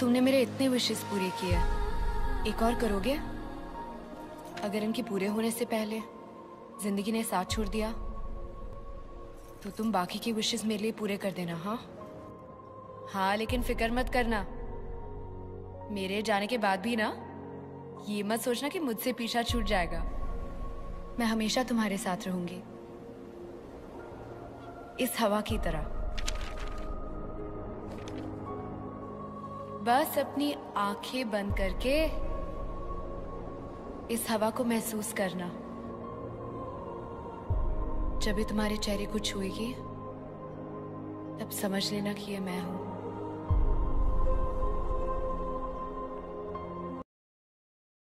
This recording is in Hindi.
तुमने मेरे इतने विशेष पूरे किए। एक और करोगे? अगर इनके पूरे होने से पहले ज़िंदगी ने साथ छोड़ दिया तो तुम बाकी की विशेष मेरे लिए पूरे कर देना हाँ? हाँ लेकिन फ़िक्र मत करना। मेरे जाने के बाद भी ना, ये मत सोचना कि मुझसे पीछा छूट जाएगा। मैं हमेशा तुम्हारे साथ रहूँगी। इस हवा की तरह। बस अपनी आँखें बंद करके इस हवा को महसूस करना। जब भी तुम्हारे चेहरे को छुएगी, तब समझ लेना कि ये मैं हूँ।